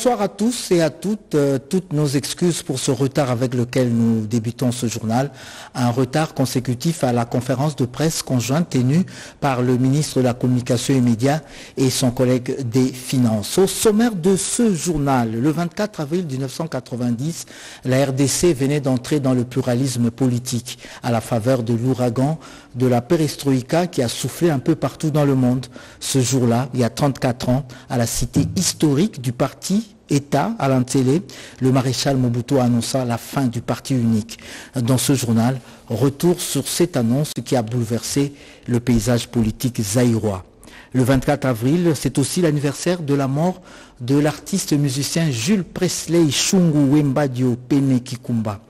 Bonsoir à tous et à toutes. Euh, toutes nos excuses pour ce retard avec lequel nous débutons ce journal. Un retard consécutif à la conférence de presse conjointe tenue par le ministre de la Communication et Médias et son collègue des Finances. Au sommaire de ce journal, le 24 avril 1990, la RDC venait d'entrer dans le pluralisme politique à la faveur de l'ouragan de la perestroïka qui a soufflé un peu partout dans le monde. Ce jour-là, il y a 34 ans, à la cité historique du parti État à l'Antélé, le maréchal Mobutu annonça la fin du parti unique. Dans ce journal, retour sur cette annonce qui a bouleversé le paysage politique zaïrois. Le 24 avril, c'est aussi l'anniversaire de la mort de l'artiste musicien Jules Presley Shungu Wembadio Pene Kikumba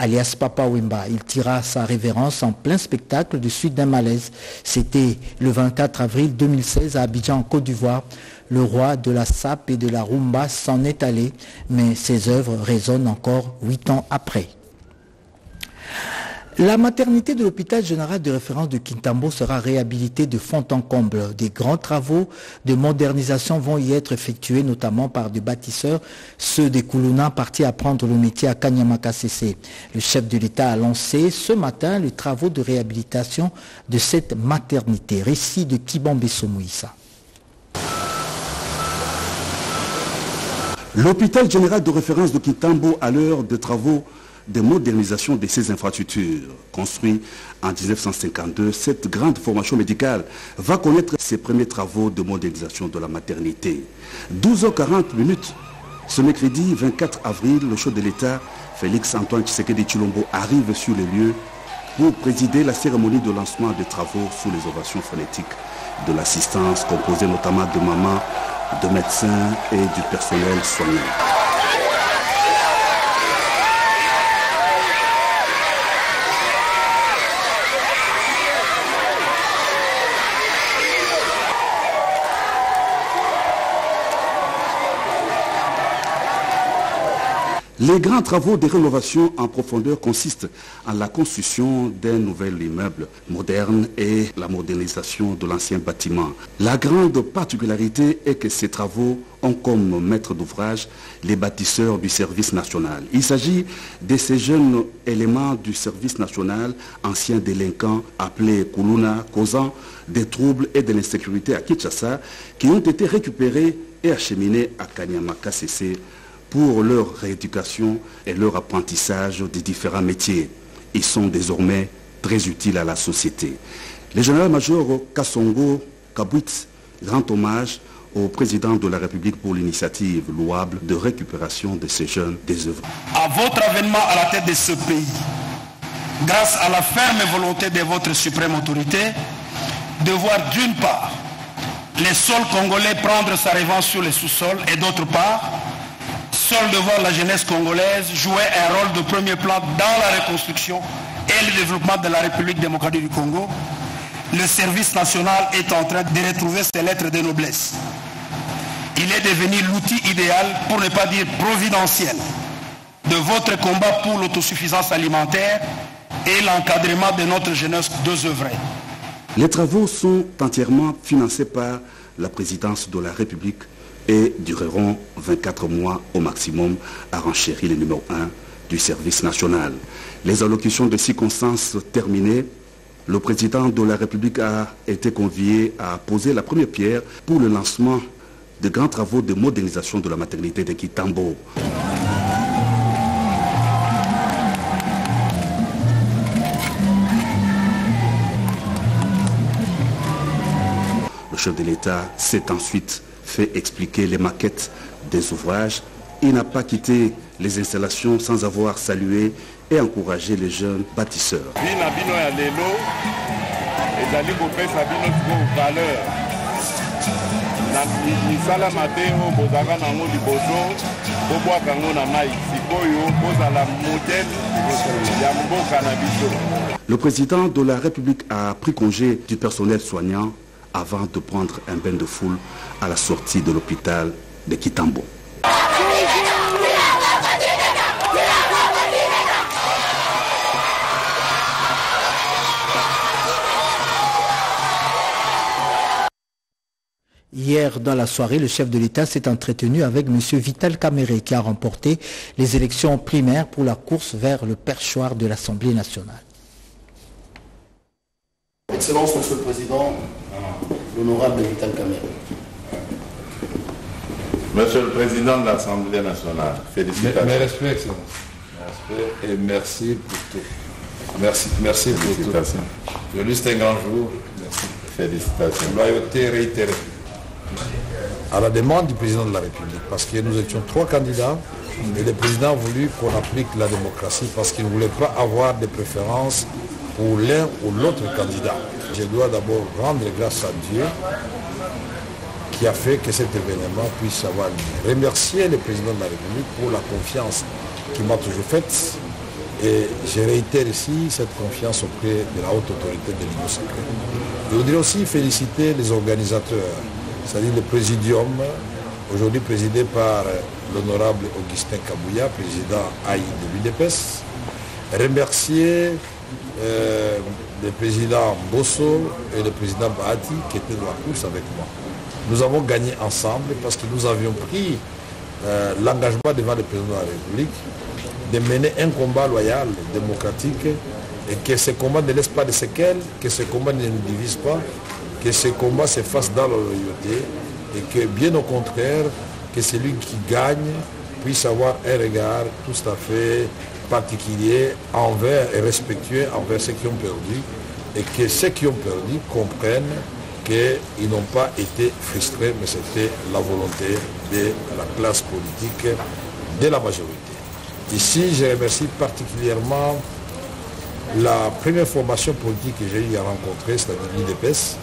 alias Papa Wemba. Il tira sa révérence en plein spectacle de suite d'un malaise. C'était le 24 avril 2016 à Abidjan, en Côte d'Ivoire. Le roi de la sape et de la rumba s'en est allé, mais ses œuvres résonnent encore huit ans après. La maternité de l'hôpital général de référence de Quintambo sera réhabilitée de fond en comble. Des grands travaux de modernisation vont y être effectués, notamment par des bâtisseurs, ceux des Koulouna partis apprendre le métier à Kanyamaka CC. Le chef de l'État a lancé ce matin les travaux de réhabilitation de cette maternité. Récit de Kibambe Somouissa. L'hôpital général de référence de Quintambo, à l'heure des travaux de modernisation de ces infrastructures. Construit en 1952, cette grande formation médicale va connaître ses premiers travaux de modernisation de la maternité. 12h40 minutes, ce mercredi 24 avril, le chef de l'État, Félix Antoine Tshisekedi Chilombo, arrive sur les lieux pour présider la cérémonie de lancement des travaux sous les ovations phonétiques de l'assistance composée notamment de mamans, de médecins et du personnel soignant. Les grands travaux de rénovation en profondeur consistent en la construction d'un nouvel immeuble moderne et la modernisation de l'ancien bâtiment. La grande particularité est que ces travaux ont comme maître d'ouvrage les bâtisseurs du service national. Il s'agit de ces jeunes éléments du service national, anciens délinquants appelés Kuluna, causant des troubles et de l'insécurité à Kinshasa, qui ont été récupérés et acheminés à Kanyamaka CC pour leur rééducation et leur apprentissage des différents métiers. Ils sont désormais très utiles à la société. Le général-major Kassongo Kabwit rend hommage au président de la République pour l'initiative louable de récupération de ces jeunes désœuvrés. À votre avènement à la tête de ce pays, grâce à la ferme volonté de votre suprême autorité, de voir d'une part les sols congolais prendre sa revanche sur les sous-sols et d'autre part seul devant la jeunesse congolaise jouait un rôle de premier plan dans la reconstruction et le développement de la République démocratique du Congo, le service national est en train de retrouver ses lettres de noblesse. Il est devenu l'outil idéal, pour ne pas dire providentiel, de votre combat pour l'autosuffisance alimentaire et l'encadrement de notre jeunesse désœuvrée. Les travaux sont entièrement financés par la présidence de la République et dureront 24 mois au maximum, à renchérir le numéro 1 du service national. Les allocutions de circonstances terminées, le président de la République a été convié à poser la première pierre pour le lancement de grands travaux de modernisation de la maternité de Kitambo. Le chef de l'État s'est ensuite fait expliquer les maquettes des ouvrages. Il n'a pas quitté les installations sans avoir salué et encouragé les jeunes bâtisseurs. Le président de la République a pris congé du personnel soignant avant de prendre un bain de foule à la sortie de l'hôpital de Kitambo. Hier, dans la soirée, le chef de l'État s'est entretenu avec M. Vital Caméré qui a remporté les élections primaires pour la course vers le perchoir de l'Assemblée nationale. Excellence, Monsieur le Président, l'honorable Vital Caméré. Monsieur le Président de l'Assemblée nationale, félicitations. Mes respects, Excellence. Mes respects et merci pour tout. Merci, merci pour tout. Aujourd'hui, c'est un grand jour. Merci. Félicitations. Loyauté réitérée. À la demande du président de la République, parce que nous étions trois candidats, et le président a voulu qu'on applique la démocratie parce qu'il ne voulait pas avoir de préférences pour l'un ou l'autre candidat. Je dois d'abord rendre grâce à Dieu qui a fait que cet événement puisse avoir lieu. Remercier le président de la République pour la confiance qu'il m'a toujours faite et je réitère ici cette confiance auprès de la haute autorité de l'Union sacrée. Je voudrais aussi féliciter les organisateurs, c'est-à-dire le présidium, aujourd'hui présidé par l'honorable Augustin Kabouya, président AI de l'UDPS. Remercier euh, le président Bosso et le président Bahati qui étaient dans la course avec moi. Nous avons gagné ensemble parce que nous avions pris euh, l'engagement devant le président de la République de mener un combat loyal, démocratique, et que ce combat ne laisse pas de séquelles, que ce combat ne nous divise pas, que ce combat se fasse dans la loyauté, et que bien au contraire, que celui qui gagne puisse avoir un regard tout à fait particulier envers et respectueux envers ceux qui ont perdu, et que ceux qui ont perdu comprennent qu'ils n'ont pas été frustrés, mais c'était la volonté de la classe politique, de la majorité. Ici, je remercie particulièrement la première formation politique que j'ai eu à rencontrer, c'est-à-dire l'IDPS,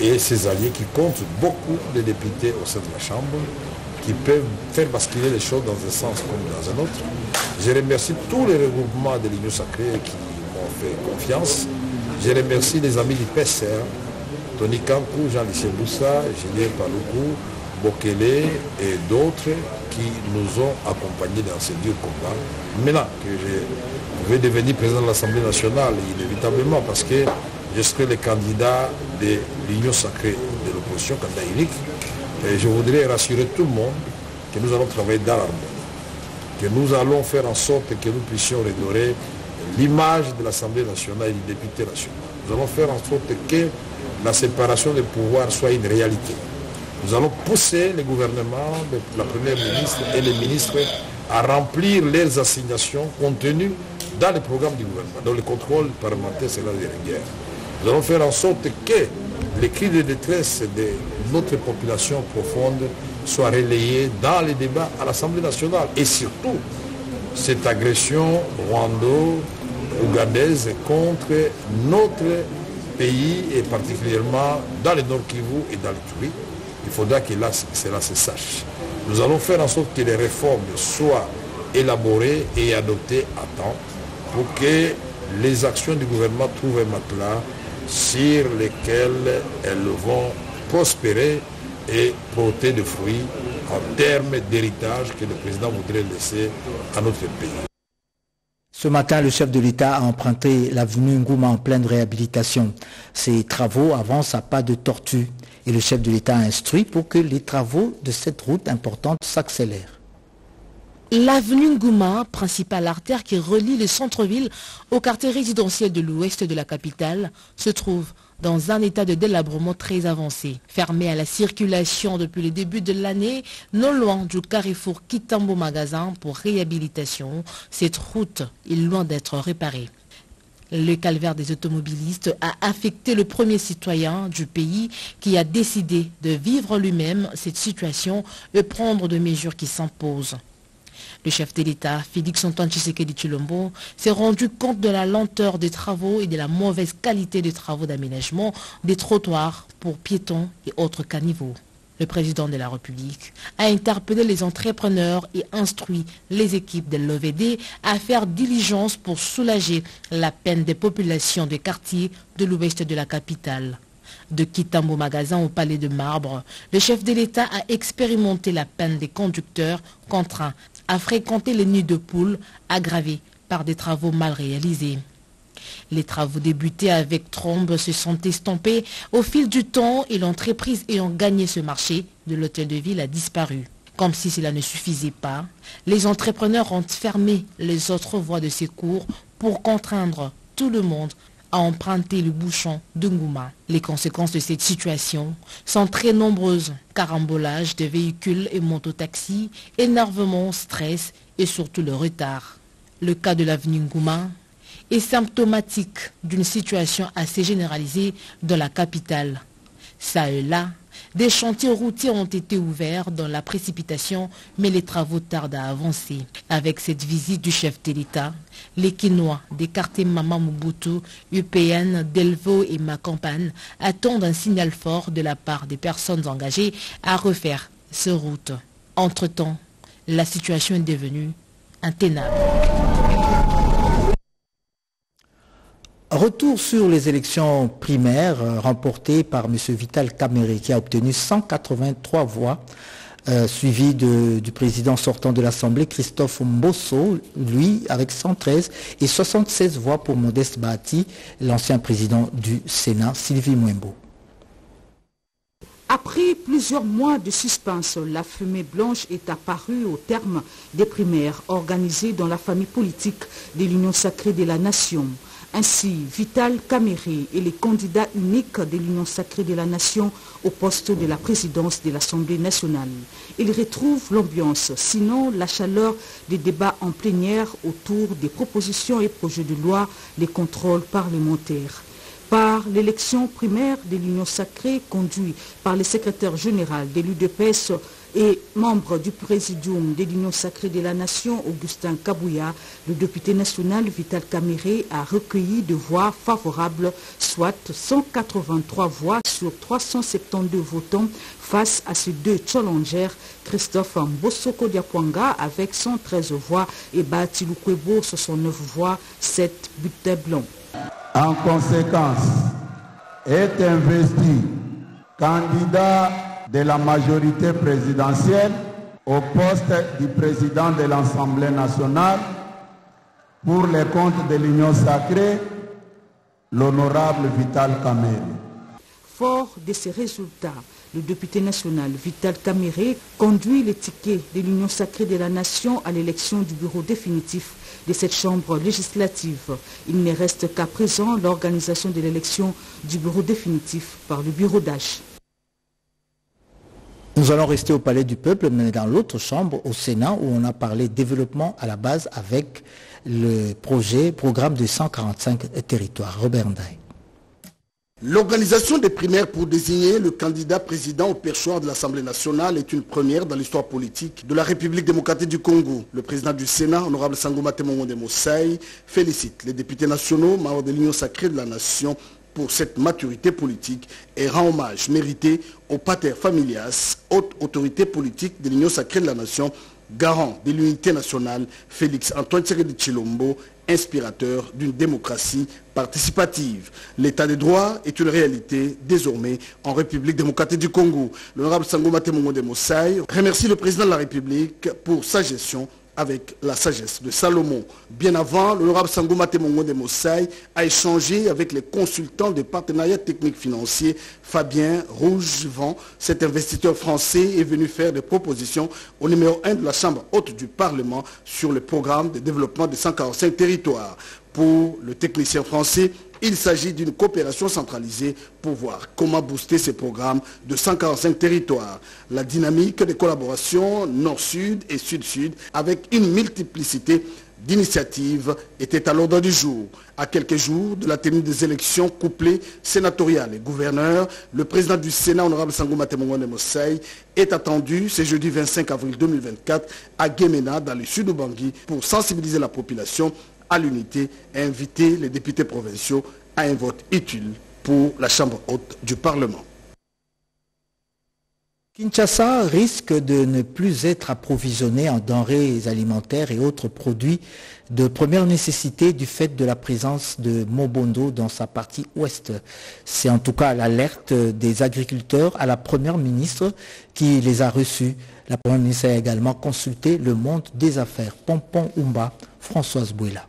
et ses alliés qui comptent beaucoup de députés au sein de la Chambre, qui peuvent faire basculer les choses dans un sens comme dans un autre. Je remercie tous les regroupements de l'Union sacrée qui m'ont fait confiance. Je remercie les amis du PSR, Tony Kankou, Jean-Lucien Boussa, Julien Paloukou, Bokele et d'autres qui nous ont accompagnés dans ces deux combats. Maintenant que je vais devenir président de l'Assemblée nationale, inévitablement, parce que je serai le candidat de l'Union sacrée de l'opposition, candidat unique, et je voudrais rassurer tout le monde que nous allons travailler dans l'harmonie, que nous allons faire en sorte que nous puissions redorer l'image de l'Assemblée nationale et du député national. Nous allons faire en sorte que la séparation des pouvoirs soit une réalité. Nous allons pousser le gouvernement, la première ministre et les ministres à remplir leurs assignations contenues dans le programme du gouvernement. Donc le contrôle parlementaire sera de guerre. Nous allons faire en sorte que les cris de détresse de notre population profonde soient relayés dans les débats à l'Assemblée nationale. Et surtout, cette agression rwando-ougandaise contre notre pays et particulièrement dans le Nord Kivu et dans le Turi, il faudra que cela se sache. Nous allons faire en sorte que les réformes soient élaborées et adoptées à temps pour que les actions du gouvernement trouvent un matelas sur lesquels elles vont prospérer et porter des fruits en termes d'héritage que le président voudrait laisser à notre pays. Ce matin, le chef de l'État a emprunté l'avenue Ngouma en pleine réhabilitation. Ces travaux avancent à pas de tortue et le chef de l'État a instruit pour que les travaux de cette route importante s'accélèrent. L'avenue Ngouma, principale artère qui relie le centre-ville au quartier résidentiel de l'ouest de la capitale, se trouve dans un état de délabrement très avancé. Fermée à la circulation depuis le début de l'année, non loin du carrefour Kitambo Magasin pour réhabilitation, cette route est loin d'être réparée. Le calvaire des automobilistes a affecté le premier citoyen du pays qui a décidé de vivre lui-même cette situation et prendre des mesures qui s'imposent. Le chef de l'État, Félix Antoine Tshisekedi Chilombo, s'est rendu compte de la lenteur des travaux et de la mauvaise qualité des travaux d'aménagement des trottoirs pour piétons et autres caniveaux. Le président de la République a interpellé les entrepreneurs et instruit les équipes de l'OVD à faire diligence pour soulager la peine des populations des quartiers de l'ouest de la capitale. De Kitambo Magasin au Palais de Marbre, le chef de l'État a expérimenté la peine des conducteurs contraints à fréquenter les nids de poules aggravés par des travaux mal réalisés. Les travaux débutés avec Trombe se sont estampés au fil du temps et l'entreprise ayant gagné ce marché de l'hôtel de ville a disparu. Comme si cela ne suffisait pas, les entrepreneurs ont fermé les autres voies de secours pour contraindre tout le monde à emprunter le bouchon de Ngouma. Les conséquences de cette situation sont très nombreuses. Carambolage de véhicules et mototaxis, énervement, stress et surtout le retard. Le cas de l'avenue Ngouma est symptomatique d'une situation assez généralisée dans la capitale. Ça et là, des chantiers routiers ont été ouverts dans la précipitation, mais les travaux tardent à avancer. Avec cette visite du chef de l'État, les Quinois des quartiers Mama Mobutu, UPN, Delvaux et Macampagne attendent un signal fort de la part des personnes engagées à refaire ces routes. Entre-temps, la situation est devenue intenable. Retour sur les élections primaires euh, remportées par M. Vital Kamere qui a obtenu 183 voix, euh, suivi du président sortant de l'Assemblée, Christophe Mbosso, lui avec 113 et 76 voix pour Modeste Bahati, l'ancien président du Sénat, Sylvie Mwembo. Après plusieurs mois de suspense, la fumée blanche est apparue au terme des primaires organisées dans la famille politique de l'Union sacrée de la Nation. Ainsi, Vital Kamere est le candidat unique de l'Union sacrée de la Nation au poste de la présidence de l'Assemblée nationale. Il retrouve l'ambiance, sinon la chaleur des débats en plénière autour des propositions et projets de loi, les contrôles parlementaires par l'élection primaire de l'Union sacrée conduite par le secrétaire général de l'UDPS et membre du présidium de l'Union sacrée de la Nation, Augustin Kabouya, le député national Vital Kamere a recueilli de voix favorables, soit 183 voix sur 372 votants face à ces deux challengers, Christophe Mbosoko Diapwanga avec 113 voix et Bati Lukwebo 69 voix, 7 bulletins blancs. En conséquence, est investi candidat de la majorité présidentielle au poste du président de l'Assemblée nationale pour les comptes de l'Union sacrée, l'honorable Vital Kamere. Fort de ces résultats, le député national Vital Kamere conduit les tickets de l'Union sacrée de la nation à l'élection du bureau définitif de cette chambre législative. Il ne reste qu'à présent l'organisation de l'élection du bureau définitif par le bureau d'âge. Nous allons rester au Palais du Peuple, mais dans l'autre chambre, au Sénat, où on a parlé développement à la base avec le projet, programme de 145 territoires. Robert Ndaï. L'organisation des primaires pour désigner le candidat président au perchoir de l'Assemblée nationale est une première dans l'histoire politique de la République démocratique du Congo. Le président du Sénat, honorable Sangoma Temongo de Moussaï, félicite les députés nationaux, membres de l'Union sacrée de la nation, pour cette maturité politique et rend hommage mérité au pater familias, haute autorité politique de l'Union sacrée de la nation, garant de l'unité nationale, Félix Antoine de Chilombo, inspirateur d'une démocratie participative. L'état des droits est une réalité désormais en République démocratique du Congo. L'honorable Sangoma Temongo de Moussaï remercie le président de la République pour sa gestion avec la sagesse de Salomon. Bien avant, l'honorable Sangouma Temongo de Moussaï a échangé avec les consultants de partenariat technique financier Fabien Rougevent. Cet investisseur français est venu faire des propositions au numéro 1 de la Chambre haute du Parlement sur le programme de développement des 145 territoires. Pour le technicien français, il s'agit d'une coopération centralisée pour voir comment booster ces programmes de 145 territoires. La dynamique des collaborations nord-sud et sud-sud avec une multiplicité d'initiatives était à l'ordre du jour. À quelques jours de la tenue des élections couplées sénatoriales et gouverneurs, le président du Sénat, honorable Sangouma de Mossei, est attendu ce jeudi 25 avril 2024 à Guémena, dans le sud de Bangui, pour sensibiliser la population à l'unité inviter les députés provinciaux à un vote utile pour la Chambre haute du Parlement. Kinshasa risque de ne plus être approvisionné en denrées alimentaires et autres produits de première nécessité du fait de la présence de Mobondo dans sa partie ouest. C'est en tout cas l'alerte des agriculteurs à la première ministre qui les a reçus. La première ministre a également consulté le monde des affaires. Pompon Umba, Françoise Bouela.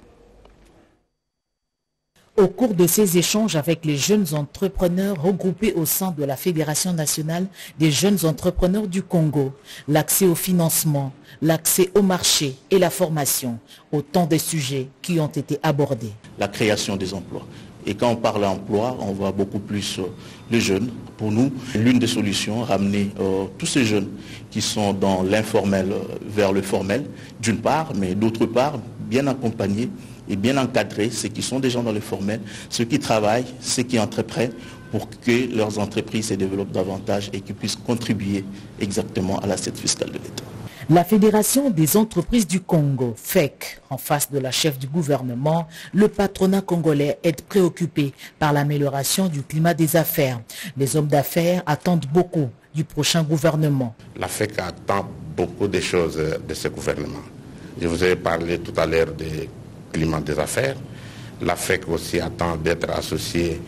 Au cours de ces échanges avec les jeunes entrepreneurs regroupés au sein de la Fédération nationale des jeunes entrepreneurs du Congo, l'accès au financement, l'accès au marché et la formation, autant des sujets qui ont été abordés. La création des emplois. Et quand on parle d'emploi, on voit beaucoup plus les jeunes. Pour nous, l'une des solutions, ramener euh, tous ces jeunes qui sont dans l'informel euh, vers le formel, d'une part, mais d'autre part, bien accompagnés et bien encadrer ceux qui sont déjà dans le formel, ceux qui travaillent, ceux qui entreprennent pour que leurs entreprises se développent davantage et qu'ils puissent contribuer exactement à l'assiette fiscale de l'État. La Fédération des entreprises du Congo, FEC, en face de la chef du gouvernement, le patronat congolais est préoccupé par l'amélioration du climat des affaires. Les hommes d'affaires attendent beaucoup du prochain gouvernement. La FEC attend beaucoup de choses de ce gouvernement. Je vous ai parlé tout à l'heure du climat des affaires. La FEC aussi attend d'être associée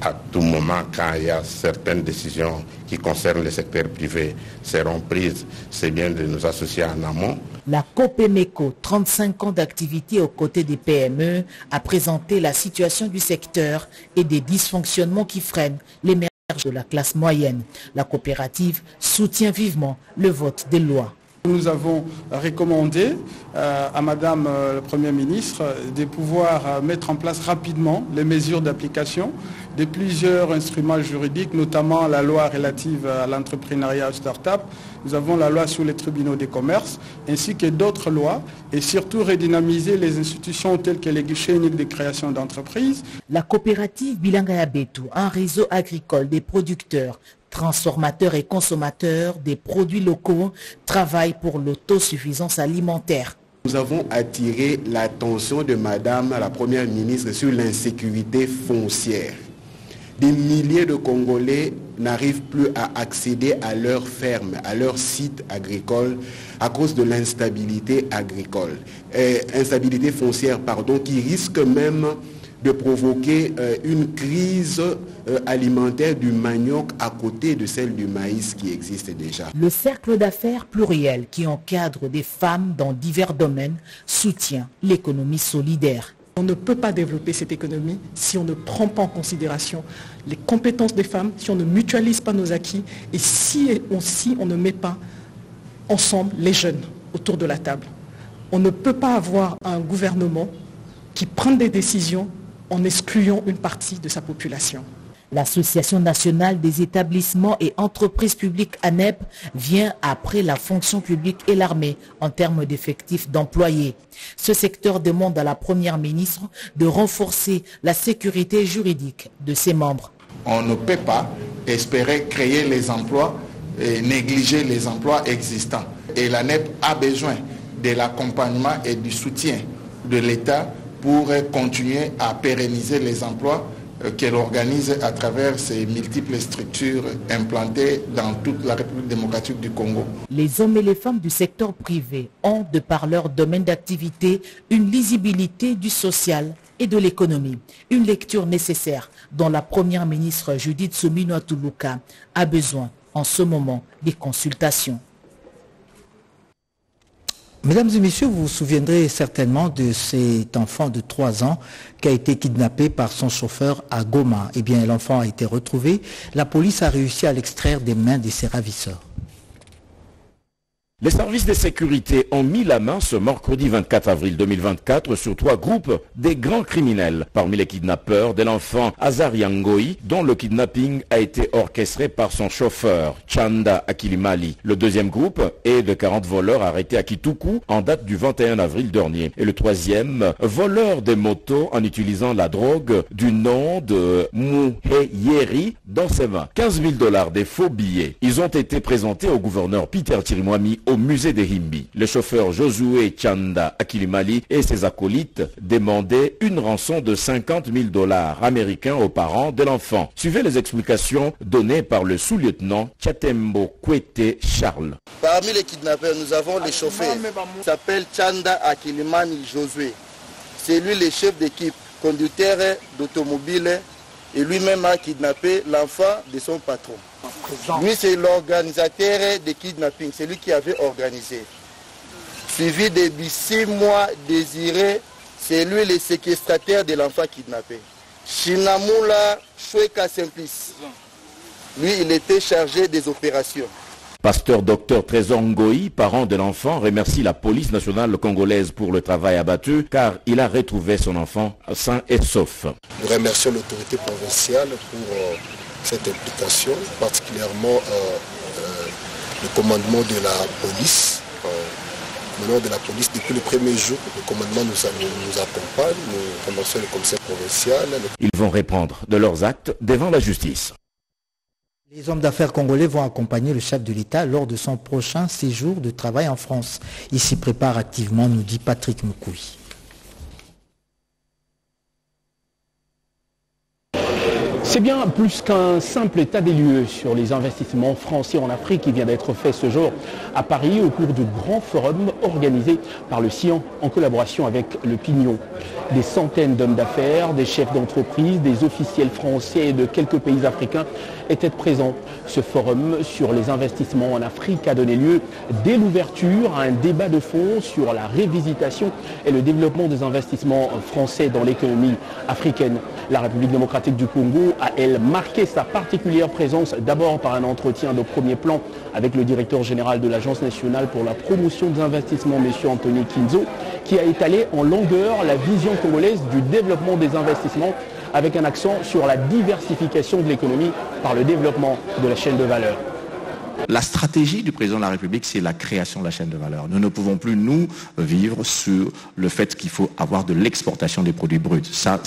à tout moment quand il y a certaines décisions qui concernent le secteur privé seront prises, c'est bien de nous associer en amont. La COPEMECO, 35 ans d'activité aux côtés des PME, a présenté la situation du secteur et des dysfonctionnements qui freinent l'émergence de la classe moyenne. La coopérative soutient vivement le vote des lois. Nous avons recommandé euh, à Madame euh, le Premier ministre de pouvoir euh, mettre en place rapidement les mesures d'application de plusieurs instruments juridiques, notamment la loi relative à l'entrepreneuriat start-up. Nous avons la loi sur les tribunaux des commerces, ainsi que d'autres lois, et surtout redynamiser les institutions telles que les guichets uniques de création d'entreprises. La coopérative Bilanga Betou, un réseau agricole des producteurs, transformateurs et consommateurs des produits locaux, travaille pour l'autosuffisance alimentaire. Nous avons attiré l'attention de Madame la Première ministre sur l'insécurité foncière. Des milliers de Congolais n'arrivent plus à accéder à leurs fermes, à leurs sites agricoles à cause de l'instabilité agricole, instabilité foncière, pardon, qui risque même de provoquer euh, une crise euh, alimentaire du manioc à côté de celle du maïs qui existe déjà. Le cercle d'affaires pluriel qui encadre des femmes dans divers domaines soutient l'économie solidaire. On ne peut pas développer cette économie si on ne prend pas en considération les compétences des femmes, si on ne mutualise pas nos acquis et si on, si on ne met pas ensemble les jeunes autour de la table. On ne peut pas avoir un gouvernement qui prend des décisions en excluant une partie de sa population. L'Association nationale des établissements et entreprises publiques ANEP vient après la fonction publique et l'armée en termes d'effectifs d'employés. Ce secteur demande à la Première ministre de renforcer la sécurité juridique de ses membres. On ne peut pas espérer créer les emplois et négliger les emplois existants. Et l'ANEP a besoin de l'accompagnement et du soutien de l'État pour continuer à pérenniser les emplois qu'elle organise à travers ses multiples structures implantées dans toute la République démocratique du Congo. Les hommes et les femmes du secteur privé ont, de par leur domaine d'activité, une lisibilité du social et de l'économie. Une lecture nécessaire dont la première ministre Judith Soumino Atuluka a besoin en ce moment des consultations. Mesdames et messieurs, vous vous souviendrez certainement de cet enfant de 3 ans qui a été kidnappé par son chauffeur à Goma. Eh bien, l'enfant a été retrouvé. La police a réussi à l'extraire des mains de ses ravisseurs. Les services de sécurité ont mis la main ce mercredi 24 avril 2024 sur trois groupes des grands criminels. Parmi les kidnappeurs de l'enfant Azar Yangoï, dont le kidnapping a été orchestré par son chauffeur, Chanda Akilimali. Le deuxième groupe est de 40 voleurs arrêtés à Kituku en date du 21 avril dernier. Et le troisième, voleur des motos en utilisant la drogue du nom de Mouheyeri dans ses mains. 15 000 dollars des faux billets. Ils ont été présentés au gouverneur Peter Tirimwami au musée de Himbi. Le chauffeur Josué Chanda Akilimali et ses acolytes demandaient une rançon de 50 000 dollars américains aux parents de l'enfant. Suivez les explications données par le sous-lieutenant Chatembo Kwete Charles. Parmi les kidnappeurs, nous avons le chauffeur qui s'appelle Chanda Akilimani Josué. C'est lui le chef d'équipe, conducteur d'automobile et lui-même a kidnappé l'enfant de son patron. Lui, c'est l'organisateur des kidnappings, c'est lui qui avait organisé. Suivi de six mois désiré C'est lui le séquestrataire de l'enfant kidnappé. Shinamula Shweka Simplice. Lui, il était chargé des opérations. Pasteur docteur Trésor Ngoï, parent de l'enfant, remercie la police nationale congolaise pour le travail abattu car il a retrouvé son enfant sain et sauf. Nous remercions l'autorité provinciale pour euh, cette implication, particulièrement euh, euh, le commandement de la police. Le nom de la police, depuis le premier jour, le commandement nous, nous accompagne, nous remercions le commissaire provincial. Ils vont répondre de leurs actes devant la justice. Les hommes d'affaires congolais vont accompagner le chef de l'État lors de son prochain séjour de travail en France. Il s'y prépare activement, nous dit Patrick Moukoui. C'est bien plus qu'un simple état des lieux sur les investissements français en Afrique qui vient d'être fait ce jour à Paris au cours du grand forum organisé par le CIAN en collaboration avec le Pignon. Des centaines d'hommes d'affaires, des chefs d'entreprise, des officiels français et de quelques pays africains étaient présents. Ce forum sur les investissements en Afrique a donné lieu dès l'ouverture à un débat de fond sur la révisitation et le développement des investissements français dans l'économie africaine. La République démocratique du Congo a, elle, marqué sa particulière présence d'abord par un entretien de premier plan avec le directeur général de l'Agence nationale pour la promotion des investissements, M. Anthony Kinzo, qui a étalé en longueur la vision congolaise du développement des investissements avec un accent sur la diversification de l'économie par le développement de la chaîne de valeur. La stratégie du président de la République, c'est la création de la chaîne de valeur. Nous ne pouvons plus, nous, vivre sur le fait qu'il faut avoir de l'exportation des produits bruts. Ça,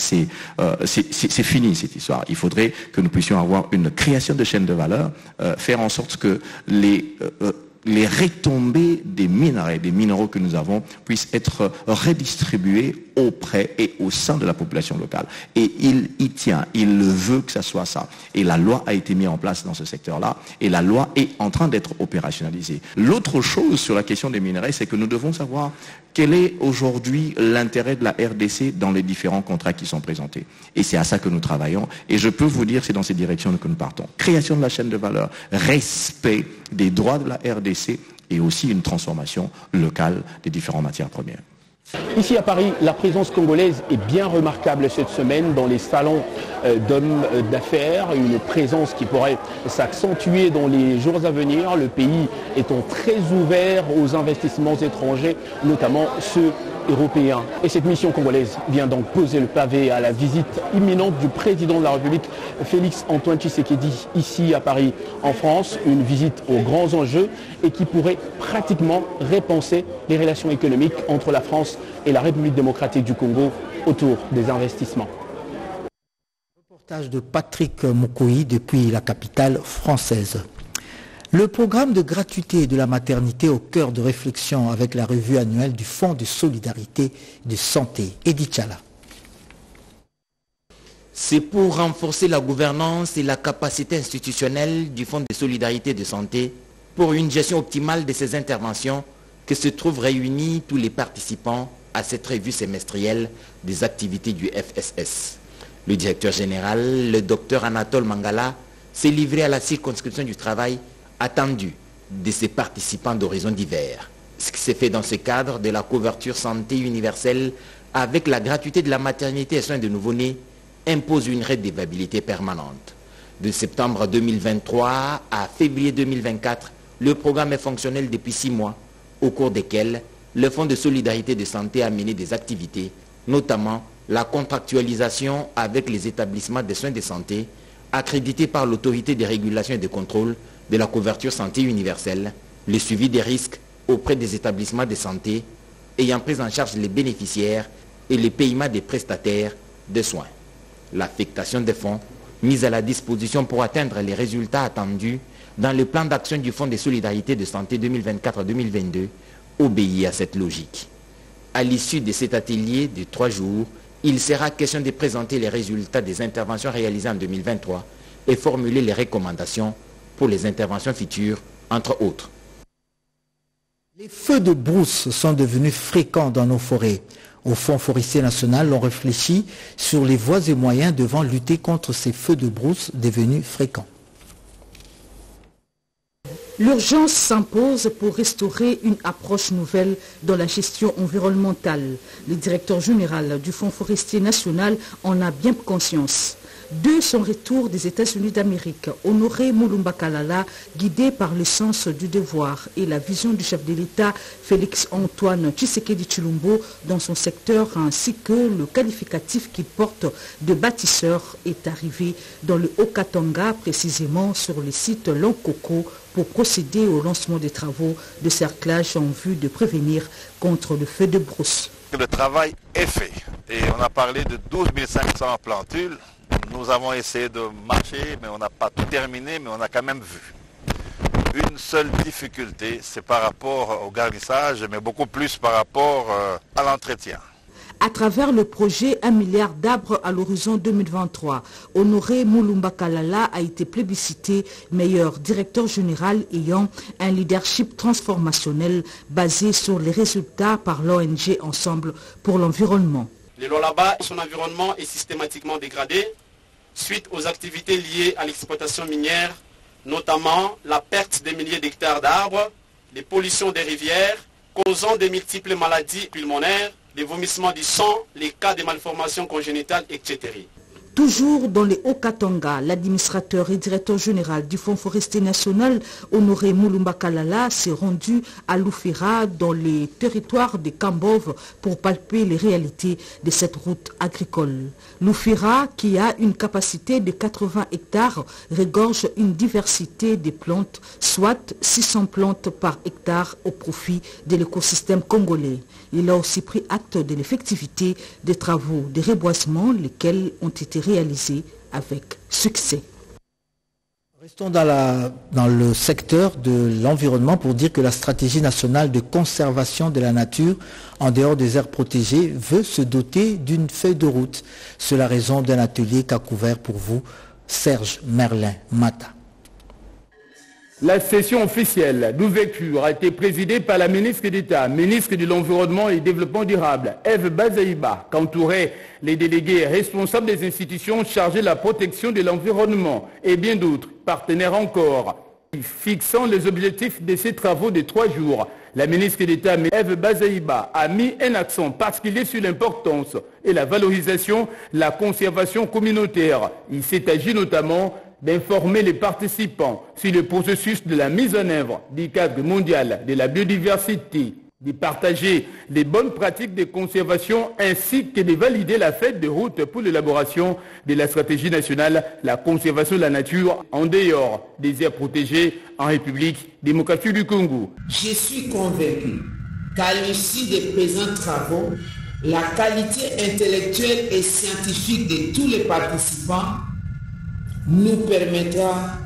euh, c'est fini, cette histoire. Il faudrait que nous puissions avoir une création de chaîne de valeur, euh, faire en sorte que les... Euh, les retombées des minerais, des minéraux que nous avons, puissent être redistribués auprès et au sein de la population locale. Et il y tient, il veut que ça soit ça. Et la loi a été mise en place dans ce secteur-là, et la loi est en train d'être opérationnalisée. L'autre chose sur la question des minerais, c'est que nous devons savoir quel est aujourd'hui l'intérêt de la RDC dans les différents contrats qui sont présentés. Et c'est à ça que nous travaillons. Et je peux vous dire, c'est dans ces directions que nous partons. Création de la chaîne de valeur, respect des droits de la RDC et aussi une transformation locale des différentes matières premières. Ici à Paris, la présence congolaise est bien remarquable cette semaine dans les salons euh, d'hommes euh, d'affaires, une présence qui pourrait s'accentuer dans les jours à venir, le pays étant très ouvert aux investissements étrangers, notamment ceux Et cette mission congolaise vient donc poser le pavé à la visite imminente du président de la République, Félix Antoine Tshisekedi, ici à Paris, en France. Une visite aux grands enjeux et qui pourrait pratiquement repenser les relations économiques entre la France et la République démocratique du Congo autour des investissements. De Patrick Moukoui depuis la capitale française. Le programme de gratuité de la maternité au cœur de réflexion avec la revue annuelle du Fonds de solidarité de santé. Edith Chala. C'est pour renforcer la gouvernance et la capacité institutionnelle du Fonds de solidarité de santé pour une gestion optimale de ces interventions que se trouvent réunis tous les participants à cette revue semestrielle des activités du FSS. Le directeur général, le docteur Anatole Mangala, s'est livré à la circonscription du travail attendu de ces participants d'horizons divers. Ce qui s'est fait dans ce cadre de la couverture santé universelle avec la gratuité de la maternité et soins de nouveau-nés impose une redevabilité permanente. De septembre 2023 à février 2024, le programme est fonctionnel depuis six mois, au cours desquels le Fonds de solidarité de santé a mené des activités, notamment la contractualisation avec les établissements de soins de santé accrédités par l'autorité des régulations et de contrôle de la couverture santé universelle, le suivi des risques auprès des établissements de santé ayant pris en charge les bénéficiaires et le paiement des prestataires de soins. L'affectation des fonds mis à la disposition pour atteindre les résultats attendus dans le plan d'action du Fonds de solidarité de santé 2024-2022 obéit à cette logique. À l'issue de cet atelier de trois jours, il sera question de présenter les résultats des interventions réalisées en 2023 et formuler les recommandations pour les interventions futures, entre autres. Les feux de brousse sont devenus fréquents dans nos forêts. Au Fonds forestier national, on réfléchit sur les voies et moyens devant lutter contre ces feux de brousse devenus fréquents. L'urgence s'impose pour restaurer une approche nouvelle dans la gestion environnementale. Le directeur général du Fonds forestier national en a bien conscience. De son retour des États-Unis d'Amérique, Honoré Moulumba Kalala, guidé par le sens du devoir et la vision du chef de l'État Félix-Antoine Tshisekedi Chilumbo dans son secteur ainsi que le qualificatif qu'il porte de bâtisseur est arrivé dans le Haut-Katanga, précisément sur le site Lankoko pour procéder au lancement des travaux de cerclage en vue de prévenir contre le feu de brousse. Le travail est fait et on a parlé de 12 500 plantules nous avons essayé de marcher, mais on n'a pas tout terminé, mais on a quand même vu. Une seule difficulté, c'est par rapport au garnissage, mais beaucoup plus par rapport euh, à l'entretien. À travers le projet 1 milliard d'arbres à l'horizon 2023, Honoré Moulumba Kalala a été plébiscité meilleur directeur général ayant un leadership transformationnel basé sur les résultats par l'ONG Ensemble pour l'environnement. Le là-bas, son environnement est systématiquement dégradé suite aux activités liées à l'exploitation minière, notamment la perte des milliers d'hectares d'arbres, les pollutions des rivières, causant des multiples maladies pulmonaires, les vomissements du sang, les cas de malformations congénitales, etc. Toujours dans les Hauts-Katanga, l'administrateur et directeur général du Fonds forestier national, Honoré Moulumba Kalala, s'est rendu à Loufira dans les territoires de Kambov pour palper les réalités de cette route agricole. Loufira, qui a une capacité de 80 hectares, regorge une diversité de plantes, soit 600 plantes par hectare au profit de l'écosystème congolais. Il a aussi pris acte de l'effectivité des travaux de reboisement, lesquels ont été réalisés avec succès. Restons dans, dans, le secteur de l'environnement pour dire que la stratégie nationale de conservation de la nature en dehors des aires protégées veut se doter d'une feuille de route. C'est la raison d'un atelier qu'a couvert pour vous Serge Merlin Mata. La session officielle d'ouverture a été présidée par la ministre d'État, ministre de l'Environnement et Développement durable, Eve Bazaïba, qu'entouraient les délégués responsables des institutions chargées de la protection de l'environnement et bien d'autres partenaires encore. Fixant les objectifs de ces travaux de trois jours, la ministre d'État, Eve Bazaïba, a mis un accent particulier sur l'importance et la valorisation de la conservation communautaire. Il s'est agi notamment d'informer les participants sur le processus de la mise en œuvre du cadre mondial de la biodiversité, de partager les bonnes pratiques de conservation ainsi que de valider la fête de route pour l'élaboration de la stratégie nationale la conservation de la nature en dehors des aires protégées en République démocratique du Congo. Je suis convaincu qu'à l'issue des présents travaux, la qualité intellectuelle et scientifique de tous les participants nous permettra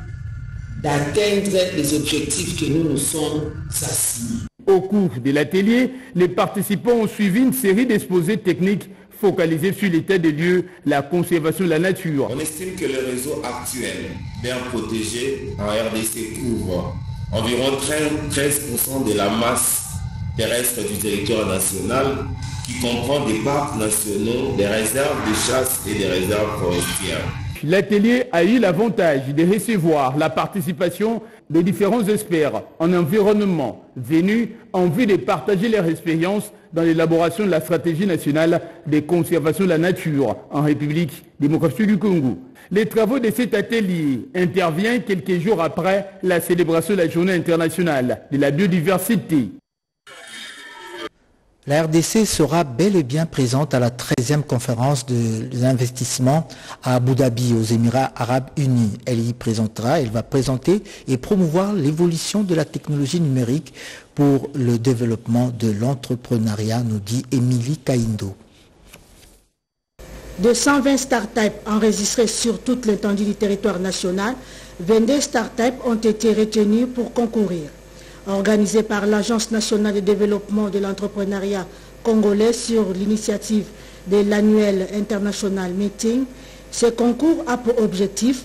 d'atteindre les objectifs que nous nous sommes assignés. Au cours de l'atelier, les participants ont suivi une série d'exposés techniques focalisés sur l'état des lieux, la conservation de la nature. On estime que le réseau actuel d'air protégé en RDC couvre environ 13% de la masse terrestre du territoire national qui comprend des parcs nationaux, des réserves de chasse et des réserves forestières. L'atelier a eu l'avantage de recevoir la participation de différents experts en environnement venus en vue de partager leur expérience dans l'élaboration de la stratégie nationale de conservation de la nature en République démocratique du Congo. Les travaux de cet atelier interviennent quelques jours après la célébration de la journée internationale de la biodiversité. La RDC sera bel et bien présente à la 13e conférence de l'investissement à Abu Dhabi, aux Émirats arabes unis. Elle y présentera, elle va présenter et promouvoir l'évolution de la technologie numérique pour le développement de l'entrepreneuriat, nous dit Émilie Kaindo. De 120 startups enregistrées sur toute l'étendue du territoire national, 22 startups ont été retenues pour concourir organisé par l'Agence nationale de développement de l'entrepreneuriat congolais sur l'initiative de l'annuel International Meeting. Ce concours a pour objectif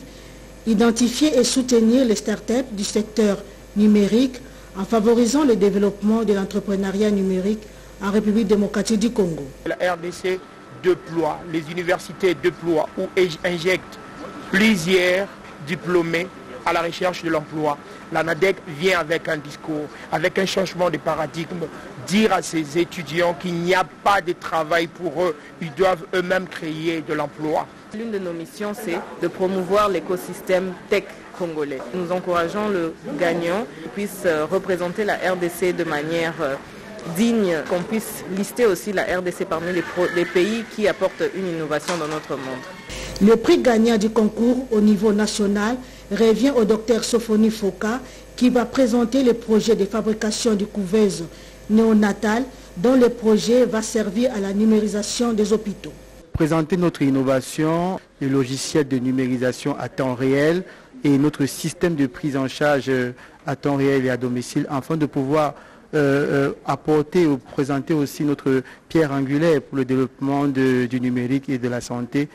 identifier et soutenir les startups du secteur numérique en favorisant le développement de l'entrepreneuriat numérique en République démocratique du Congo. La RDC déploie, les universités déploient ou injectent plusieurs diplômés à la recherche de l'emploi. La NADEC vient avec un discours, avec un changement de paradigme, dire à ces étudiants qu'il n'y a pas de travail pour eux, ils doivent eux-mêmes créer de l'emploi. L'une de nos missions, c'est de promouvoir l'écosystème tech congolais. Nous encourageons le gagnant puisse euh, représenter la RDC de manière euh, digne, qu'on puisse lister aussi la RDC parmi les, les pays qui apportent une innovation dans notre monde. Le prix gagnant du concours au niveau national revient au docteur Sophonie Foka qui va présenter le projet de fabrication du couveuse néonatale dont le projet va servir à la numérisation des hôpitaux. Présenter notre innovation, le logiciel de numérisation à temps réel et notre système de prise en charge à temps réel et à domicile afin de pouvoir euh, euh, apporter ou présenter aussi notre pierre angulaire pour le développement du numérique et de la santé.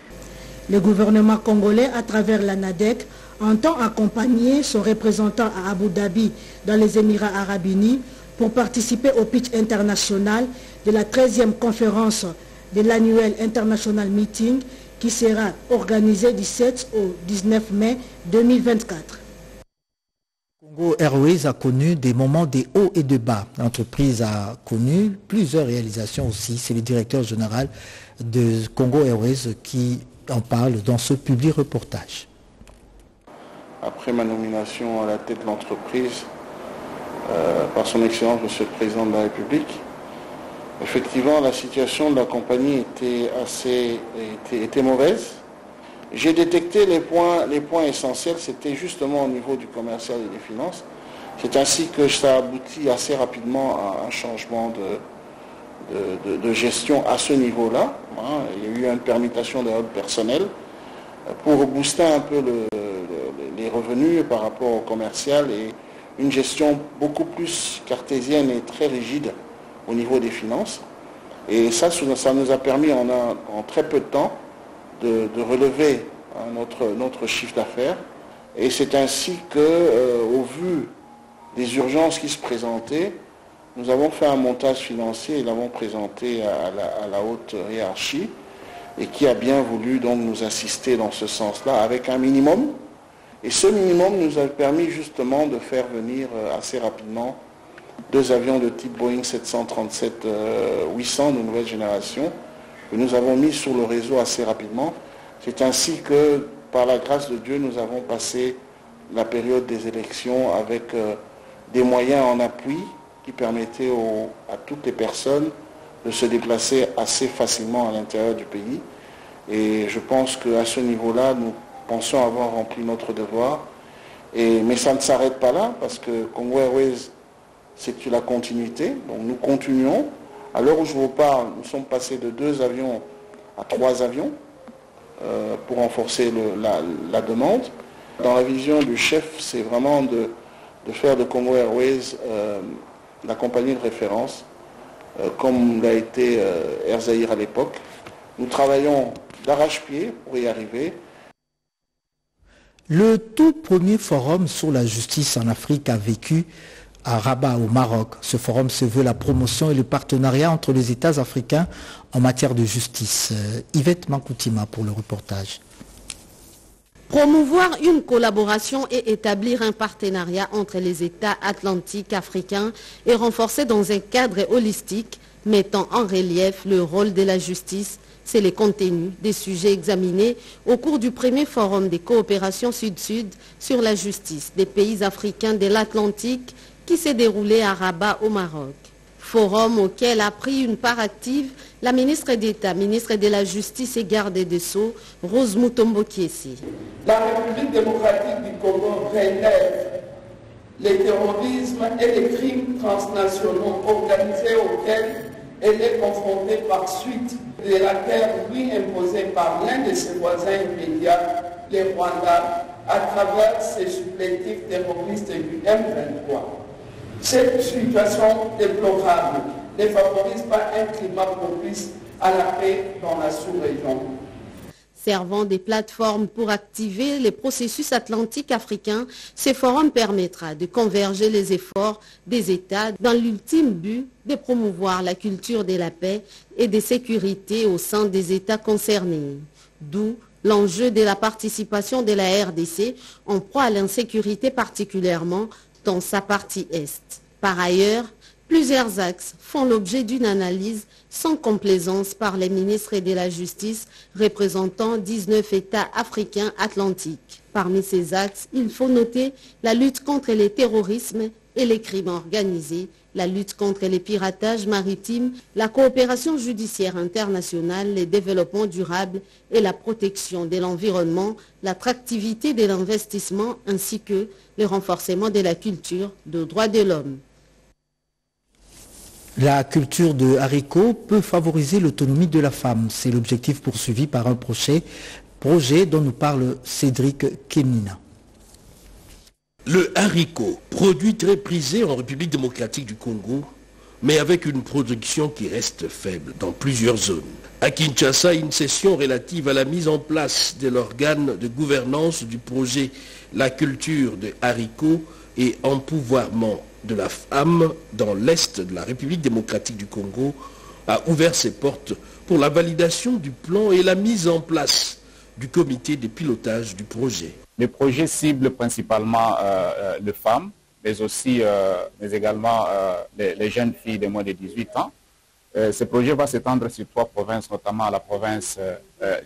Le gouvernement congolais, à travers la NADEC, entend accompagner son représentant à Abu Dhabi dans les Émirats arabes unis pour participer au pitch international de la 13e conférence de l'annuel International Meeting qui sera organisée du 7 au 19 mai 2024. Congo Airways a connu des moments de hauts et de bas. L'entreprise a connu plusieurs réalisations aussi. C'est le directeur général de Congo Airways qui en parle dans ce public reportage. Après ma nomination à la tête de l'entreprise euh, par son Excellence Monsieur le Président de la République, effectivement la situation de la compagnie était assez était, mauvaise. J'ai détecté les points, les points essentiels, c'était justement au niveau du commercial et des finances. C'est ainsi que ça aboutit assez rapidement à un changement de, de, gestion à ce niveau-là. Hein. Il y a eu une permutation de personnel pour booster un peu les revenus par rapport au commercial et une gestion beaucoup plus cartésienne et très rigide au niveau des finances. Et ça, ça nous a permis en, très peu de temps de, relever hein, notre, notre, chiffre d'affaires. Et c'est ainsi que, euh, au vu des urgences qui se présentaient, nous avons fait un montage financier et l'avons présenté à la, haute hiérarchie et qui a bien voulu donc nous assister dans ce sens-là avec un minimum. Et ce minimum nous a permis justement de faire venir euh, assez rapidement deux avions de type Boeing 737-800 euh, de nouvelle génération que nous avons mis sur le réseau assez rapidement. C'est ainsi que, par la grâce de Dieu, nous avons passé la période des élections avec euh, des moyens en appui qui permettaient à toutes les personnes de se déplacer assez facilement à l'intérieur du pays. Et je pense qu'à ce niveau-là, nous pensons avoir rempli notre devoir. Et, mais ça ne s'arrête pas là, parce que Congo Airways c'est la continuité. Donc nous continuons. À l'heure où je vous parle, nous sommes passés de deux avions à trois avions euh, pour renforcer la, demande. Dans la vision du chef, c'est vraiment de, faire de Congo Airways euh, la compagnie de référence, euh, comme l'a été Air Zahir à l'époque. Nous travaillons d'arrache-pied pour y arriver. Le tout premier forum sur la justice en Afrique a vécu à Rabat au Maroc. Ce forum se veut la promotion et le partenariat entre les États africains en matière de justice. Euh, Yvette Mankoutima pour le reportage. Promouvoir une collaboration et établir un partenariat entre les États atlantiques africains et renforcer dans un cadre holistique mettant en relief le rôle de la justice, c'est le contenu des sujets examinés au cours du premier forum des coopérations sud-sud sur la justice des pays africains de l'Atlantique qui s'est déroulé à Rabat au Maroc. Forum auquel a pris une part active la ministre d'État, ministre de la Justice et garde des Sceaux, Rose Mutombo Kiesi. La République démocratique du Congo relève les terrorismes et les crimes transnationaux organisés auxquels elle est confrontée par suite de la guerre lui imposée par l'un de ses voisins immédiats, les Rwanda, à travers ses supplétifs terroristes du M23. Cette situation déplorable ne favorise pas un climat propice à la paix dans la sous-région. Servant des plateformes pour activer les processus atlantiques africains, ce forum permettra de converger les efforts des États dans l'ultime but de promouvoir la culture de la paix et de sécurité au sein des États concernés. D'où l'enjeu de la participation de la RDC en proie à l'insécurité particulièrement dans sa partie Est. Par ailleurs, plusieurs axes font l'objet d'une analyse sans complaisance par les ministres de la Justice représentant 19 États africains atlantiques. Parmi ces axes, il faut noter la lutte contre le terrorisme et les crimes organisés, la lutte contre les piratages maritimes, la coopération judiciaire internationale, le développement durable et la protection de l'environnement, l'attractivité de l'investissement ainsi que le renforcement de la culture de droits de l'homme. La culture de haricot peut favoriser l'autonomie de la femme. C'est l'objectif poursuivi par un projet, projet dont nous parle Cédric Kemina. Le haricot, produit très prisé en République démocratique du Congo, mais avec une production qui reste faible dans plusieurs zones. À Kinshasa, une session relative à la mise en place de l'organe de gouvernance du projet La culture de haricot et empouvoirment de la femme dans l'Est de la République démocratique du Congo a ouvert ses portes pour la validation du plan et la mise en place du comité de pilotage du projet. Le projet cible principalement euh, les femmes, mais aussi, euh, mais également euh, les, les, jeunes filles de moins de 18 ans. ce projet va s'étendre sur trois provinces, notamment la province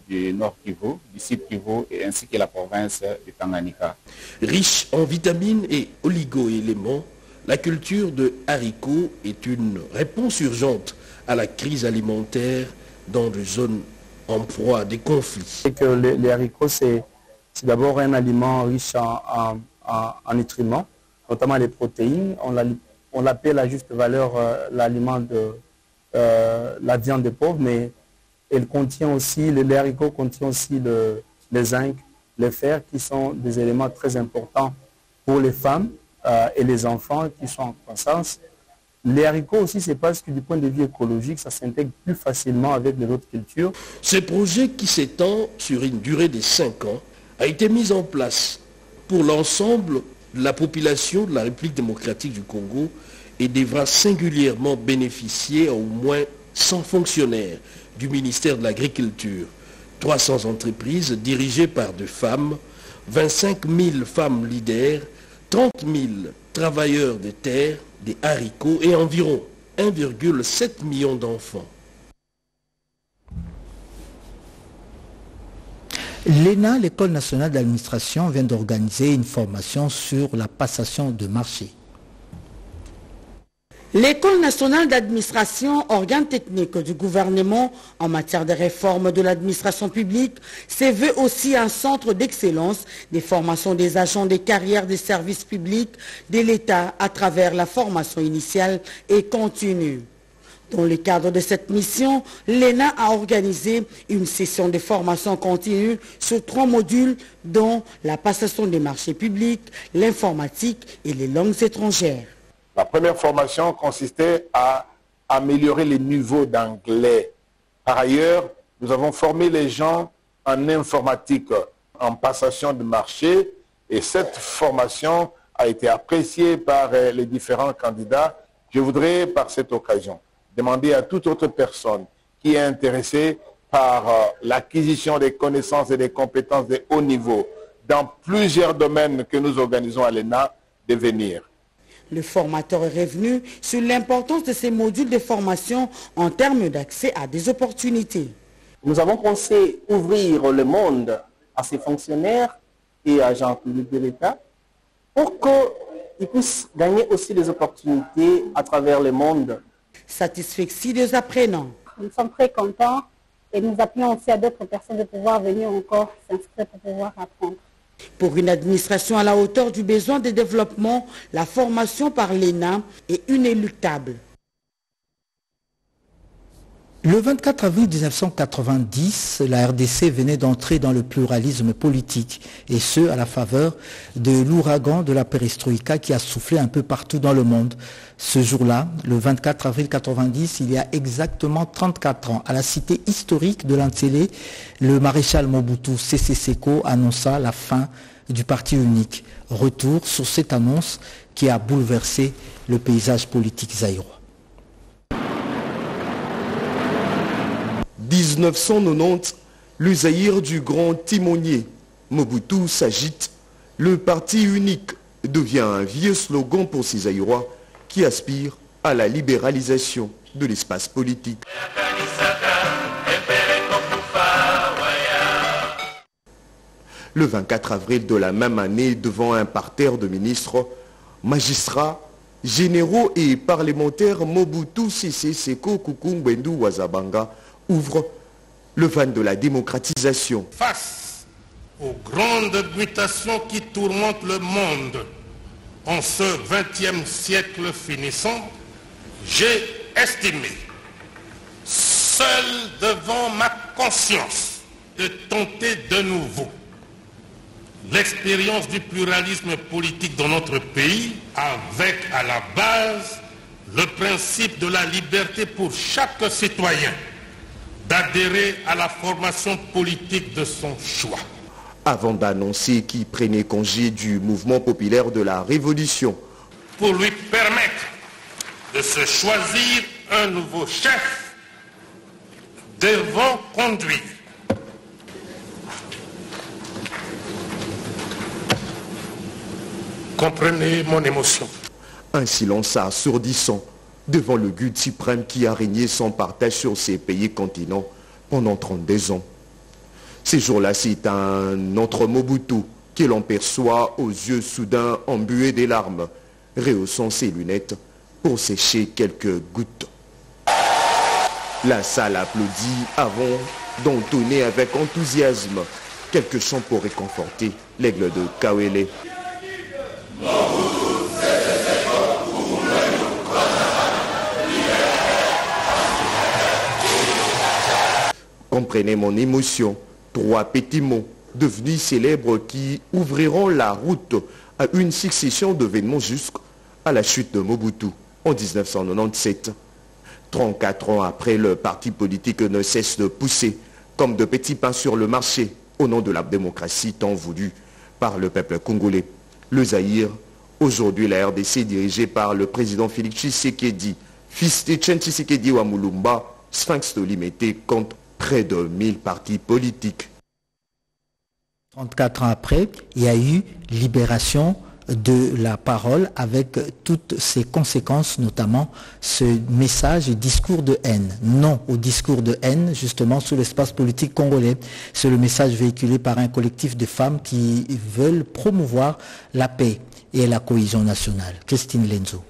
du Nord Kivu, du Sud Kivu, et ainsi que la province du Tanganyika. Riche en vitamines et oligo-éléments, la culture de haricots est une réponse urgente à la crise alimentaire dans des zones en proie à des conflits. Et que les, les haricots, c'est d'abord un aliment riche en, en, en, nutriments, notamment les protéines. On l'appelle à juste valeur euh, l'aliment de euh, la viande de pauvre, mais elle contient aussi, les haricots contient aussi le, le zinc, le fer, qui sont des éléments très importants pour les femmes euh, et les enfants qui sont en croissance. Les haricots aussi, c'est parce que du point de vue écologique, ça s'intègre plus facilement avec les autres cultures. Ce projet qui s'étend sur une durée de 5 ans a été mis en place pour l'ensemble de la population de la République démocratique du Congo et devra singulièrement bénéficier à au moins 100 fonctionnaires du ministère de l'Agriculture, 300 entreprises dirigées par deux femmes, 25 000 femmes leaders, 30 000 travailleurs des terres, des haricots et environ 1,7 million d'enfants. L'ENA, l'École nationale d'administration, vient d'organiser une formation sur la passation de marché. L'École nationale d'administration, organe technique du gouvernement en matière de réforme de l'administration publique, se veut aussi un centre d'excellence des formations des agents des carrières des services publics de l'État à travers la formation initiale et continue. Dans le cadre de cette mission, l'ENA a organisé une session de formation continue sur trois modules dont la passation des marchés publics, l'informatique et les langues étrangères. La première formation consistait à améliorer les niveaux d'anglais. Par ailleurs, nous avons formé les gens en informatique, en passation de marché, et cette formation a été appréciée par les différents candidats. Je voudrais, par cette occasion, demander à toute autre personne qui est intéressée par l'acquisition des connaissances et des compétences de haut niveau dans plusieurs domaines que nous organisons à l'ENA de venir. Le formateur est revenu sur l'importance de ces modules de formation en termes d'accès à des opportunités. Nous avons pensé ouvrir le monde à ces fonctionnaires et agents publics de l'État pour qu'ils puissent gagner aussi des opportunités à travers le monde. Satisfait si des apprenants. Nous sommes très contents et nous appelons aussi à d'autres personnes de pouvoir venir encore s'inscrire pour pouvoir apprendre. Pour une administration à la hauteur du besoin de développement, la formation par l'ENA est inéluctable. Le 24 avril 1990, la RDC venait d'entrer dans le pluralisme politique, et ce, à la faveur de l'ouragan de la perestroïka qui a soufflé un peu partout dans le monde. Ce jour-là, le 24 avril 1990, il y a exactement 34 ans, à la cité historique de l'Antélé, le maréchal Mobutu Sese Seko annonça la fin du parti unique. Retour sur cette annonce qui a bouleversé le paysage politique zaïrois. 1990, Le Zaïre du grand timonier Mobutu s'agite. Le parti unique devient un vieux slogan pour ces Zaïrois qui aspirent à la libéralisation de l'espace politique. Le 24 avril de la même année, devant un parterre de ministres, magistrats, généraux et parlementaires, Mobutu Sese Seko Kukumbendu Wazabanga ouvre le van de la démocratisation. Face aux grandes mutations qui tourmentent le monde en ce XXe siècle finissant, j'ai estimé, seul devant ma conscience, de tenter de nouveau l'expérience du pluralisme politique dans notre pays avec à la base le principe de la liberté pour chaque citoyen d'adhérer à la formation politique de son choix. Avant d'annoncer qu'il prenait congé du mouvement populaire de la Révolution. Pour lui permettre de se choisir un nouveau chef devant conduire Comprenez mon émotion. Un silence assourdissant devant le but suprême qui a régné sans partage sur ces pays continents pendant 32 ans. Ces jours-là, c'est un autre Mobutu que l'on perçoit aux yeux soudain embués des larmes, rehaussant ses lunettes pour sécher quelques gouttes. La salle applaudit avant d'entonner avec enthousiasme quelques chants pour réconforter l'aigle de Kawele. Comprenez mon émotion. Trois petits mots devenus célèbres qui ouvriront la route à une succession d'événements jusqu'à la chute de Mobutu en 1997. 34 ans après, le parti politique ne cesse de pousser comme de petits pains sur le marché au nom de la démocratie tant voulue par le peuple congolais. Le Zaïre, aujourd'hui la RDC dirigée par le président Félix Tshisekedi, fils de Tshisekedi Wamulumba, Sphinx de Limité, compte près de 1000 partis politiques. 34 ans après, il y a eu libération de la parole avec toutes ses conséquences, notamment ce message et discours de haine. Non au discours de haine, justement, sous l'espace politique congolais. C'est le message véhiculé par un collectif de femmes qui veulent promouvoir la paix et la cohésion nationale. Christine Lenzo.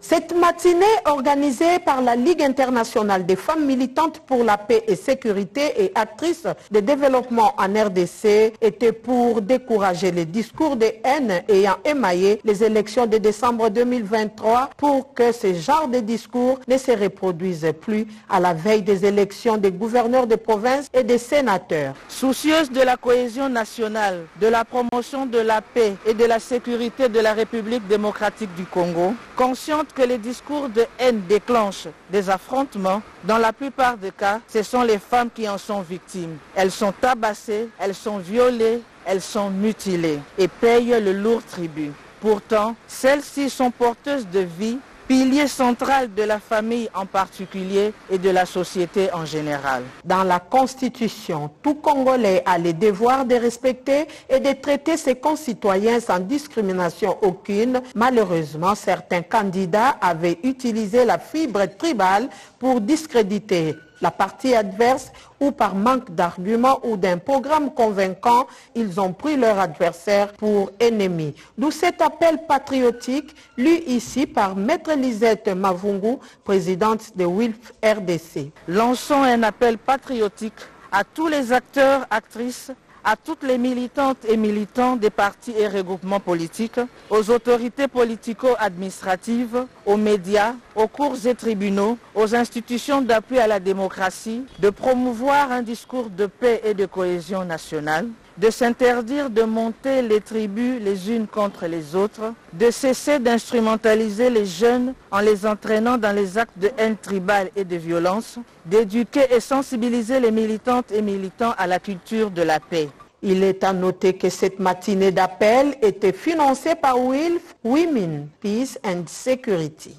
Cette matinée organisée par la Ligue internationale des femmes militantes pour la paix et sécurité et actrices de développement en RDC était pour décourager les discours de haine ayant émaillé les élections de décembre 2023 pour que ce genre de discours ne se reproduisent plus à la veille des élections des gouverneurs de province et des sénateurs. Soucieuse de la cohésion nationale, de la promotion de la paix et de la sécurité de la République démocratique du Congo, consciente que les discours de haine déclenchent des affrontements, dans la plupart des cas, ce sont les femmes qui en sont victimes. Elles sont tabassées, elles sont violées, elles sont mutilées et payent le lourd tribut. Pourtant, celles-ci sont porteuses de vie pilier central de la famille en particulier et de la société en général. Dans la Constitution, tout Congolais a le devoir de respecter et de traiter ses concitoyens sans discrimination aucune. Malheureusement, certains candidats avaient utilisé la fibre tribale pour discréditer la partie adverse ou par manque d'arguments ou d'un programme convaincant, ils ont pris leur adversaire pour ennemi. D'où cet appel patriotique, lu ici par Maître Lisette Mavungu, présidente de WILF RDC. Lançons un appel patriotique à tous les acteurs, actrices, à toutes les militantes et militants des partis et regroupements politiques, aux autorités politico-administratives, aux médias, aux cours et tribunaux, aux institutions d'appui à la démocratie, de promouvoir un discours de paix et de cohésion nationale, de s'interdire de monter les tribus les unes contre les autres, de cesser d'instrumentaliser les jeunes en les entraînant dans les actes de haine tribale et de violence, d'éduquer et sensibiliser les militantes et militants à la culture de la paix. Il est à noter que cette matinée d'appel était financée par WILF Women, Peace and Security.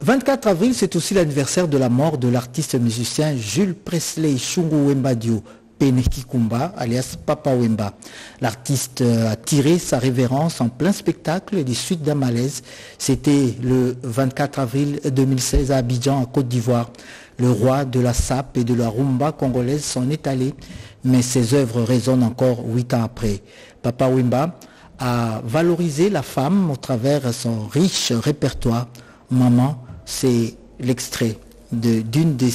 24 avril, c'est aussi l'anniversaire de la mort de l'artiste musicien Jules Presley Chungu Wembadio, Penekikumba, alias Papa Wemba. L'artiste a tiré sa révérence en plein spectacle des suites d'un malaise. C'était le 24 avril 2016 à Abidjan, en Côte d'Ivoire. Le roi de la sape et de la rumba congolaise s'en est allé, mais ses œuvres résonnent encore huit ans après. Papa Wemba a valorisé la femme au travers son riche répertoire. Maman, c'est l'extrait d'une des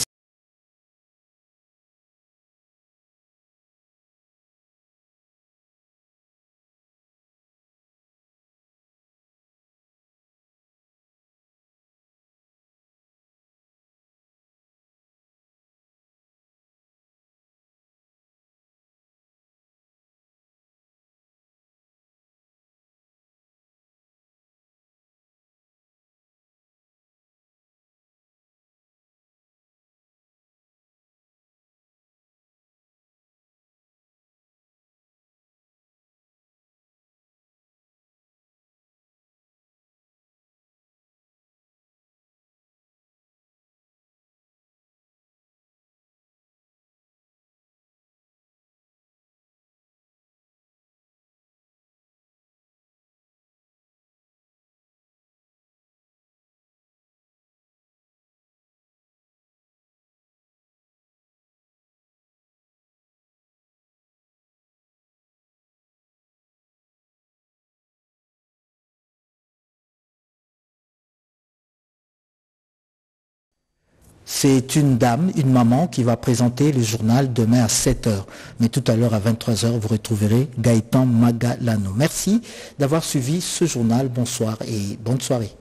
C'est une dame, une maman qui va présenter le journal demain à 7h. Mais tout à l'heure à 23h, vous retrouverez Gaëtan Magalano. Merci d'avoir suivi ce journal. Bonsoir et bonne soirée.